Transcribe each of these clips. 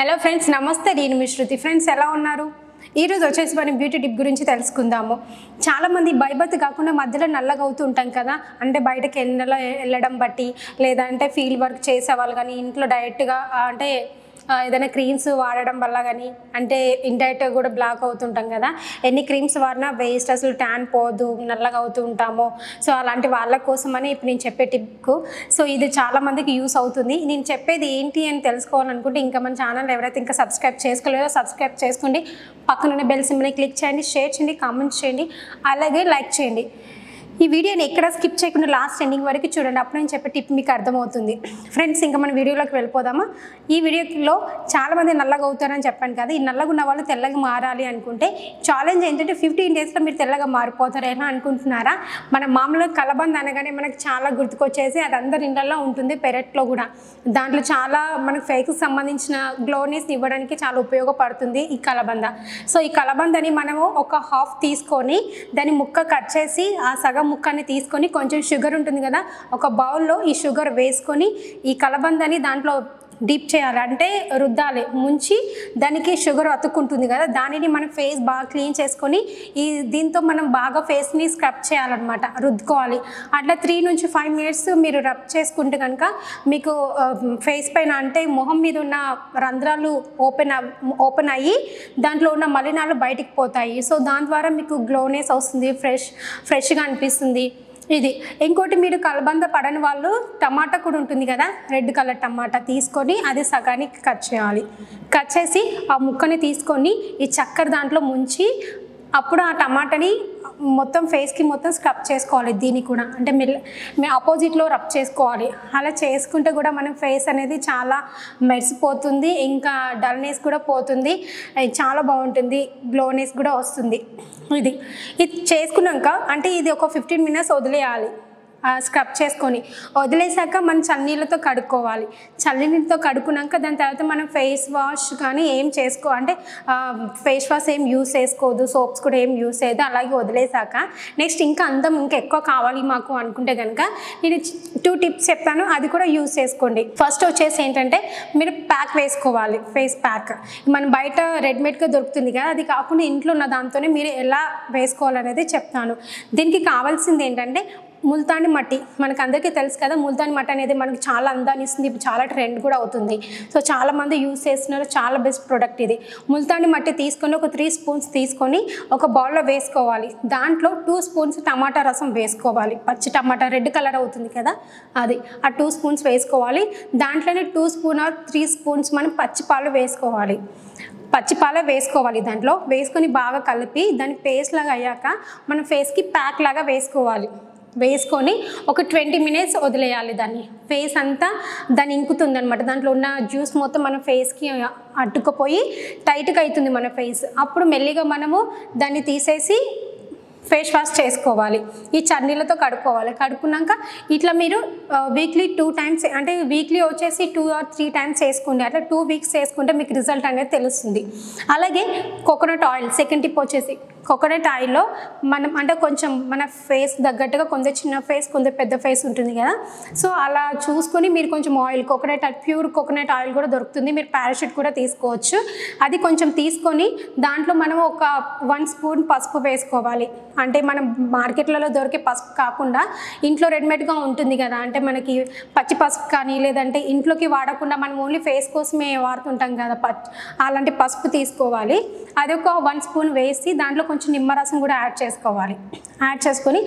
Hello friends నమస్తే నేను మీ శృతి. Friends ఎలా ఉన్నారు? ఈరోజు వచ్చేసి మనం బ్యూటీ టిప్ గురించి తెలుసుకుందాము. చాలామంది భయభత్ కాకుండా మధ్యలో నల్లగా అవుతూ ఉంటాం కదా. అంటే బయటకు వెళ్ళ వెళ్ళడం బట్టి లేదంటే ఫీల్డ్ వర్క్ చేసే వాళ్ళు కానీ ఇంట్లో డైరెక్ట్గా అంటే ఏదైనా క్రీమ్స్ వాడడం వల్ల కానీ అంటే ఇండైరెక్ట్గా కూడా బ్లాక్ అవుతుంటాం కదా. ఎన్ని క్రీమ్స్ వాడినా వేస్ట్ అసలు ట్యాన్ పోదు నల్లగా అవుతూ ఉంటాము. సో అలాంటి వాళ్ళ కోసమని ఇప్పుడు నేను చెప్పే టిప్పు సో ఇది చాలా మందికి యూస్ అవుతుంది. నేను చెప్పేది ఏంటి అని తెలుసుకోవాలనుకుంటే ఇంకా మన ఛానల్ ఎవరైతే ఇంకా సబ్స్క్రైబ్ చేసుకోలేదో సబ్స్క్రైబ్ చేసుకోండి. పక్కనున్న బెల్ సింబల్ని క్లిక్ చేయండి షేర్ చేయండి కామెంట్ చేయండి. అలాగే లైక్ చేయండి. ఈ వీడియోని ఎక్కడ స్కిప్ చేయకుండా లాస్ట్ ఎండింగ్ వరకు చూడండి. అప్పుడు నేను చెప్పే టిప్ మీకు అర్థమవుతుంది. ఫ్రెండ్స్ ఇంకా మన వీడియోలోకి వెళ్ళిపోదామా? ఈ వీడియోలో చాలామంది నల్లగా అవుతారని చెప్పాను కదా. ఈ నల్లగా ఉన్న వాళ్ళు తెల్లగా మారాలి అనుకుంటే ఛాలెంజ్ ఏంటంటే ఫిఫ్టీన్ డేస్లో మీరు తెల్లగా మారిపోతారు ఎలా అనుకుంటున్నారా? మన మామూలుగా కలబంద అనగానే మనకు చాలా గుర్తుకొచ్చేసి అది అందరి ఇళ్ళల్లో ఉంటుంది పెరట్లో కూడా. దాంట్లో చాలా మనకు ఫేస్కి సంబంధించిన గ్లోనెస్ ఇవ్వడానికి చాలా ఉపయోగపడుతుంది ఈ కలబంద. సో ఈ కలబందని మనము ఒక హాఫ్ తీసుకొని దాన్ని ముక్క కట్ చేసి ఆ సగం ముక్కని తీసుకొని కొంచెం షుగర్ ఉంటుంది కదా ఒక బౌల్లో ఈ షుగర్ వేసుకొని ఈ కలబందని దాంట్లో డీప్ చేయాలి. అంటే రుద్దాలి ముంచి దానికి షుగర్ అతుక్కుంటుంది కదా దానిని మనం ఫేస్ బాగా క్లీన్ చేసుకొని ఈ దీంతో మనం బాగా ఫేస్ని స్క్రబ్ చేయాలన్నమాట రుద్దుకోవాలి. అట్లా త్రీ నుంచి ఫైవ్ మినిట్స్ మీరు రబ్ చేసుకుంటే కనుక మీకు ఫేస్ పైన అంటే మొహం మీద ఉన్న రంధ్రాలు ఓపెన్ ఓపెన్ అయ్యి దాంట్లో ఉన్న మలినాలు బయటికి పోతాయి. సో దాని ద్వారా మీకు గ్లోనెస్ వస్తుంది ఫ్రెష్ ఫ్రెష్గా అనిపిస్తుంది. ఇది. ఇంకోటి మీరు కలబంద పడని వాళ్ళు టమాటా కూడా ఉంటుంది కదా రెడ్ కలర్ టమాటా తీసుకొని అది సగానికి కట్ చేయాలి. కట్ చేసి ఆ ముక్కని తీసుకొని ఈ చక్కెర దాంట్లో ముంచి అప్పుడు ఆ టమాటాని మొత్తం ఫేస్కి మొత్తం స్క్రబ్ చేసుకోవాలి దీన్ని కూడా. అంటే మిల్ మీ ఆపోజిట్లో రబ్ చేసుకోవాలి. అలా చేసుకుంటే కూడా మనం ఫేస్ అనేది చాలా మెరిసిపోతుంది ఇంకా డల్నెస్ కూడా పోతుంది చాలా బాగుంటుంది గ్లోనెస్ కూడా వస్తుంది. ఇది ఇది చేసుకున్నాక అంటే ఇది ఒక ఫిఫ్టీన్ మినిట్స్ వదిలేయాలి. స్క్రబ్ చేసుకొని వదిలేసాక మనం చన్నీళ్ళతో కడుక్కోవాలి. చల్లనీళ్ళతో కడుక్కున్నాక దాని తర్వాత మనం ఫేస్ వాష్ కానీ ఏం చేసుకో అంటే ఫేస్ వాష్ ఏం యూస్ చేసుకోవద్దు సోప్స్ కూడా ఏం యూస్ చేయదు అలాగే వదిలేసాక నెక్స్ట్ ఇంకా అందం ఇంకా ఎక్కువ కావాలి మాకు అనుకుంటే కనుక నేను టూ టిప్స్ చెప్తాను అది కూడా యూస్ చేసుకోండి. ఫస్ట్ వచ్చేసి ఏంటంటే మీరు ప్యాక్ వేసుకోవాలి ఫేస్ ప్యాక్ మనం బయట రెడీమేడ్గా దొరుకుతుంది కదా అది కాకుండా ఇంట్లో ఉన్న దాంతోనే మీరు ఎలా వేసుకోవాలనేది చెప్తాను. దీనికి కావాల్సింది ఏంటంటే ముల్తాని మట్టి మనకు అందరికీ తెలుసు కదా ముల్తాని మట్టి అనేది మనకి చాలా అందాన్ని ఇస్తుంది. ఇప్పుడు చాలా ట్రెండ్ కూడా అవుతుంది. సో చాలామంది యూస్ చేస్తున్నారు. చాలా బెస్ట్ ప్రోడక్ట్ ఇది. ముల్తాని మట్టి తీసుకొని ఒక త్రీ స్పూన్స్ తీసుకొని ఒక బౌల్లో వేసుకోవాలి. దాంట్లో టూ స్పూన్స్ టమాటా రసం వేసుకోవాలి. పచ్చి టమాటా రెడ్ కలర్ అవుతుంది కదా అది. ఆ టూ స్పూన్స్ వేసుకోవాలి. దాంట్లోనే two spoon or three spoons మనం పచ్చి పాలు వేసుకోవాలి. పచ్చిపాల వేసుకోవాలి దాంట్లో. వేసుకొని బాగా కలిపి దాని పేస్ట్ లాగా అయ్యాక మన ఫేస్కి ప్యాక్ లాగా వేసుకోవాలి. వేసుకొని ఒక ట్వంటీ మినిట్స్ వదిలేయాలి దాన్ని. ఫేస్ అంతా దాన్ని ఇంకుతుందనమాట దాంట్లో ఉన్న జ్యూస్ మొత్తం మన ఫేస్కి అట్టుకుపోయి టైట్గా అవుతుంది మన ఫేస్. అప్పుడు మెల్లిగా మనము దాన్ని తీసేసి ఫేస్ వాష్ చేసుకోవాలి. ఈ చన్నీళ్ళతో కడుక్కోవాలి. కడుక్కున్నాక ఇట్లా మీరు వీక్లీ టూ టైమ్స్ అంటే వీక్లీ వచ్చేసి టూ ఆర్ త్రీ టైమ్స్ వేసుకోండి. అట్లా టూ వీక్స్ వేసుకుంటే మీకు రిజల్ట్ అనేది తెలుస్తుంది. అలాగే కోకోనట్ ఆయిల్ సెకండ్ టిప్ వచ్చేసి కోకోనట్ ఆయిల్లో మనం అంటే కొంచెం మన ఫేస్ తగ్గట్టుగా కొంత చిన్న ఫేస్ కొంత పెద్ద ఫేస్ ఉంటుంది కదా. సో అలా చూసుకొని మీరు కొంచెం oil coconut pure coconut oil కూడా దొరుకుతుంది. మీరు పారాషూట్ కూడా తీసుకోవచ్చు. అది కొంచెం తీసుకొని దాంట్లో మనం ఒక వన్ స్పూన్ పసుపు వేసుకోవాలి. అంటే మనం మార్కెట్లలో దొరికే పసుపు కాకుండా ఇంట్లో రెడీమేడ్గా ఉంటుంది కదా. అంటే మనకి పచ్చి పసుపు కానీ లేదంటే ఇంట్లోకి వాడకుండా మనం ఓన్లీ ఫేస్ కోసమే వాడుతుంటాం కదా అలాంటి పసుపు తీసుకోవాలి. అది ఒక వన్ స్పూన్ వేసి దాంట్లో కొంచెం నిమ్మరసం కూడా యాడ్ చేసుకోవాలి. యాడ్ చేసుకొని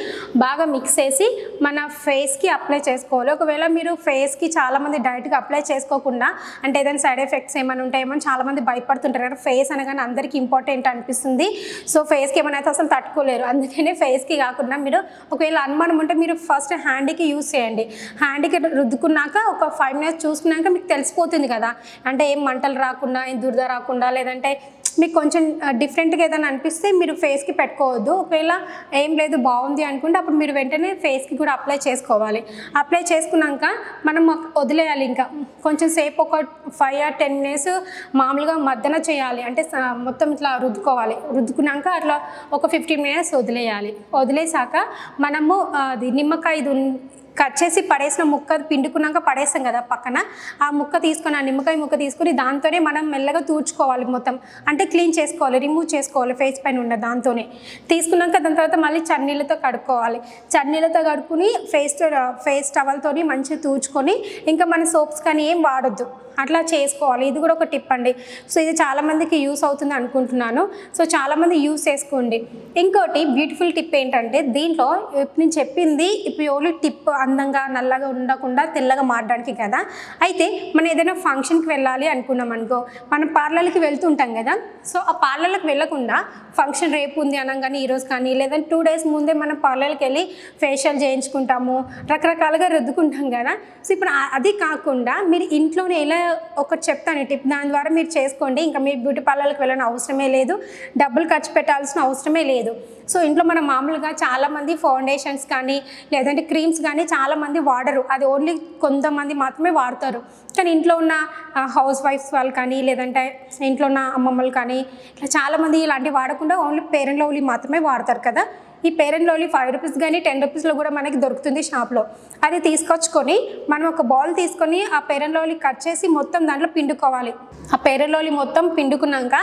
బాగా మిక్స్ చేసి మన ఫేస్కి అప్లై చేసుకోవాలి. ఒకవేళ మీరు ఫేస్కి చాలామంది డైరెక్ట్గా అప్లై చేసుకోకుండా అంటే ఏదైనా సైడ్ ఎఫెక్ట్స్ ఏమైనా ఉంటాయేమో చాలామంది భయపడుతుంటారు కదా ఫేస్ అనగానే అందరికీ ఇంపార్టెంట్ అనిపిస్తుంది. సో ఫేస్కి ఏమైనా అయితే అసలు తట్టుకోలేరు. అందుకనే ఫేస్కి కాకుండా మీరు ఒకవేళ అనుమానం ఉంటే మీరు ఫస్ట్ హ్యాండ్కి యూస్ చేయండి. హ్యాండ్కి రుద్దుకున్నాక ఒక ఫైవ్ మినిట్స్ చూసుకున్నాక మీకు తెలిసిపోతుంది కదా. అంటే ఏం మంటలు రాకుండా ఏం దురద రాకుండా లేదంటే మీకు కొంచెం డిఫరెంట్గా ఏదైనా అనిపిస్తే మీరు ఫేస్కి పెట్టుకోవద్దు. ఒకవేళ ఏం లేదు బాగుంది అనుకుంటే అప్పుడు మీరు వెంటనే ఫేస్కి కూడా అప్లై చేసుకోవాలి. అప్లై చేసుకున్నాక మనం వదిలేయాలి ఇంకా. కొంచెం సేపు ఒక ఫైవ్ ఆర్ టెన్ మినిట్స్ మామూలుగా మద్దన చేయాలి. అంటే మొత్తం ఇట్లా రుద్దుకోవాలి. రుద్దుకున్నాక అట్లా ఒక ఫిఫ్టీన్ మినిట్స్ వదిలేయాలి. వదిలేసాక మనము అది నిమ్మకాయ కట్ చేసి పడేసిన ముక్క పిండుకున్నాక పడేసాం కదా పక్కన. ఆ ముక్క తీసుకొని ఆ నిమ్మకాయ ముక్క తీసుకొని దాంతోనే మనం మెల్లగా తూడ్చుకోవాలి మొత్తం. అంటే క్లీన్ చేసుకోవాలి రిమూవ్ చేసుకోవాలి ఫేస్ పైన ఉన్న దాంతోనే. తీసుకున్నాక దాని తర్వాత మళ్ళీ చన్నీళ్ళతో కడుక్కోవాలి. చన్నీళ్ళతో కడుక్కుని ఫేస్ ఫేస్ టవల్తోని మంచిగా తూడ్చుకొని ఇంకా మన సోప్స్ కానీ ఏం వాడొద్దు. అట్లా చేసుకోవాలి. ఇది కూడా ఒక టిప్ అండి. సో ఇది చాలామందికి యూస్ అవుతుంది అనుకుంటున్నాను. సో చాలామంది యూస్ చేసుకోండి. ఇంకోటి బ్యూటిఫుల్ టిప్ ఏంటంటే దీంట్లో నేను చెప్పింది ఇప్పుడు ఓన్లీ టిప్ అందంగా నల్లగా ఉండకుండా తెల్లగా మారడానికి కదా. అయితే మనం ఏదైనా ఫంక్షన్కి వెళ్ళాలి అనుకున్నాం అనుకో మనం పార్లర్కి వెళ్తుంటాం కదా. సో ఆ పార్లర్కి వెళ్ళకుండా ఫంక్షన్ రేపు ఉంది అనగానే ఈరోజు కానీ లేదంటే టూ డేస్ ముందే మనం పార్లర్కి వెళ్ళి ఫేషియల్ చేయించుకుంటాము రకరకాలుగా రుద్దుకుంటాం కదా. సో ఇప్పుడు అది కాకుండా మీరు ఇంట్లోనే ఎలా ఒకటి చెప్తాను టిప్. దాని ద్వారా మీరు చేసుకోండి. ఇంకా మీ బ్యూటీ పార్లర్కి వెళ్ళిన అవసరమే లేదు. డబ్బులు ఖర్చు పెట్టాల్సిన అవసరమే లేదు. సో ఇంట్లో మనం మామూలుగా చాలామంది ఫౌండేషన్స్ కానీ లేదంటే క్రీమ్స్ కానీ చాలామంది వాడరు. అది ఓన్లీ కొంతమంది మాత్రమే వాడతారు. కానీ ఇంట్లో ఉన్న హౌస్ వైఫ్స్ వాళ్ళు కానీ లేదంటే ఇంట్లో ఉన్న అమ్మమ్మలు కానీ ఇట్లా చాలామంది ఇలాంటివి వాడకుండా ఓన్లీ పేరెంట్ లవ్లీ మాత్రమే వాడతారు కదా. ఈ పేరెంట్ లోలీ ఫైవ్ రూపీస్ కానీ టెన్ రూపీస్లో కూడా మనకి దొరుకుతుంది షాప్లో అది తీసుకొచ్చుకొని మనం ఒక బౌల్ తీసుకొని ఆ పేరెంట్ లోలీ కట్ చేసి మొత్తం దాంట్లో పిండుకోవాలి. ఆ పేరెంట్ లోలీ మొత్తం పిండుకున్నాక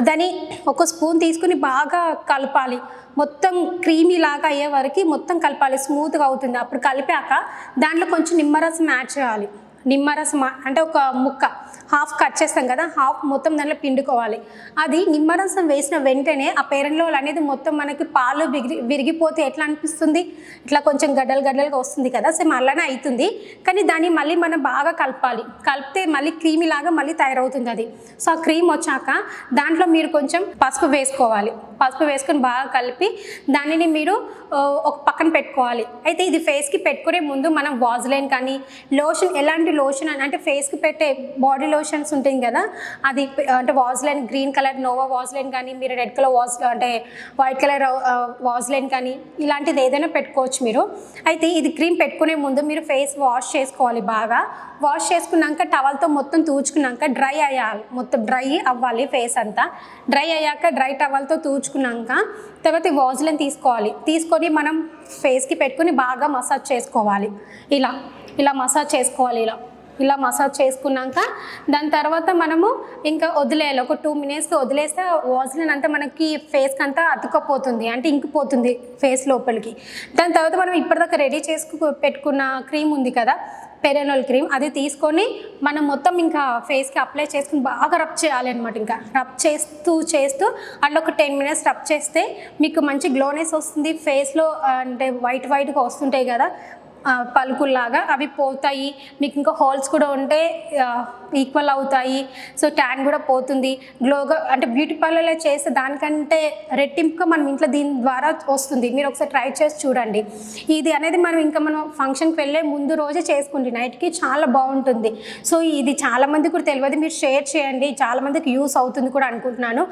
దాన్ని ఒక స్పూన్ తీసుకుని బాగా కలపాలి. మొత్తం క్రీమీ లాగా అయ్యే వరకు మొత్తం కలపాలి. స్మూత్గా అవుతుంది. అప్పుడు కలిపాక దాంట్లో కొంచెం నిమ్మరసం యాడ్ చేయాలి. నిమ్మరసం అంటే ఒక ముక్క. హాఫ్ కట్ చేస్తాం కదా హాఫ్ మొత్తం దాంట్లో పిండుకోవాలి. అది నిమ్మరసం వేసిన వెంటనే ఆ పేరెంట్లో అనేది మొత్తం మనకి పాలు విరిగి విరిగిపోతే ఎట్లా అనిపిస్తుంది? ఇట్లా కొంచెం గడ్డలు గడ్డలుగా వస్తుంది కదా సేమ్ అలానే అవుతుంది కానీ దాన్ని మళ్ళీ మనం బాగా కలపాలి. కలిపితే మళ్ళీ క్రీమ్ లాగా మళ్ళీ తయారవుతుంది అది. సో ఆ క్రీమ్ వచ్చాక దాంట్లో మీరు కొంచెం పసుపు వేసుకోవాలి. పసుపు వేసుకొని బాగా కలిపి దానిని మీరు ఒక పక్కన పెట్టుకోవాలి. అయితే ఇది ఫేస్కి పెట్టుకునే ముందు మనం వాజ్లైన్ కానీ లోషన్ ఎలాంటి లోషన్ అని అంటే ఫేస్కి పెట్టే బాడీ లోషన్స్ ఉంటాయి కదా అది అంటే వాజ్లైన్ గ్రీన్ కలర్ నోవా వాజ్లైన్ కానీ మీరు రెడ్ కలర్ వాజ్ అంటే వైట్ కలర్ వాజ్లైన్ కానీ ఇలాంటిది ఏదైనా పెట్టుకోవచ్చు మీరు. అయితే ఇది క్రీమ్ పెట్టుకునే ముందు మీరు ఫేస్ వాష్ చేసుకోవాలి బాగా. వాష్ చేసుకున్నాక టవల్తో మొత్తం తూచుకున్నాక డ్రై అయ్యాలి. మొత్తం డ్రై అవ్వాలి ఫేస్ అంతా. డ్రై అయ్యాక డ్రై టవల్తో తూచుకున్నాక తర్వాత వాజ్లైన్ తీసుకోవాలి. తీసుకొని మనం ఫేస్కి పెట్టుకొని బాగా మసాజ్ చేసుకోవాలి. ఇలా ఇలా మసాజ్ చేసుకోవాలి ఇలా. ఇలా మసాజ్ చేసుకున్నాక దాని తర్వాత మనము ఇంకా వదిలేయాలి. ఒక టూ మినిట్స్ వదిలేస్తే వాజ్లిన్ అంతా మనకి ఫేస్కి అంతా అతుక్కపోతుంది అంటే ఇంకిపోతుంది ఫేస్ లోపలికి. దాని తర్వాత మనం ఇప్పటిదాకా రెడీ చేసుకు పెట్టుకున్న క్రీమ్ ఉంది కదా పెరెనోల్ క్రీమ్ అది తీసుకొని మనం మొత్తం ఇంకా ఫేస్కి అప్లై చేసుకుని బాగా రబ్ చేయాలి అనమాట ఇంకా. రబ్ చేస్తూ చేస్తూ అట్లా ఒక టెన్ మినిట్స్ రబ్ చేస్తే మీకు మంచి గ్లోనెస్ వస్తుంది. ఫేస్లో అంటే వైట్ వైట్గా వస్తుంటాయి కదా పలుకుల్లాగా అవి పోతాయి. మీకు ఇంకా హోల్స్ కూడా ఉంటే ఈక్వల్ అవుతాయి. సో ట్యాన్ కూడా పోతుంది. గ్లోగా అంటే బ్యూటీ పార్లర్లో చేస్తే దానికంటే రెట్టింపుగా మనం ఇంట్లో దీని ద్వారా వస్తుంది. మీరు ఒకసారి ట్రై చేసి చూడండి. ఇది అనేది మనం ఇంకా మనం ఫంక్షన్కి వెళ్ళే ముందు రోజే చేసుకుంటే నైట్కి చాలా బాగుంటుంది. సో ఇది చాలామంది కూడా తెలియదు. మీరు షేర్ చేయండి. చాలామందికి యూస్ అవుతుంది కూడా అనుకుంటున్నాను.